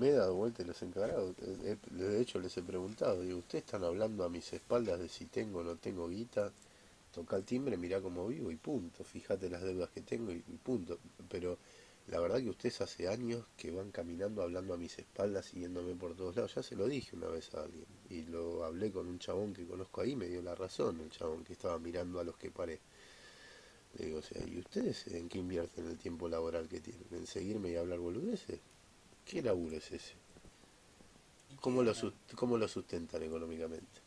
me he dado vuelta y los he encarado. Eh, eh, De hecho, les he preguntado, digo, ustedes están hablando a mis espaldas de si tengo o no tengo guita, toca el timbre, mirá cómo vivo y punto, fíjate las deudas que tengo y, punto. Pero la verdad que ustedes hace años que van caminando hablando a mis espaldas, siguiéndome por todos lados. Ya se lo dije una vez a alguien y lo hablé con un chabón que conozco ahí, me dio la razón, el chabón que estaba mirando a los que paré. Le digo, o sea, ¿y ustedes en qué invierten el tiempo laboral que tienen? ¿En seguirme y hablar boludeces? ¿Qué laburo es ese? ¿Y ¿Cómo lo, ¿Cómo lo sustentan económicamente?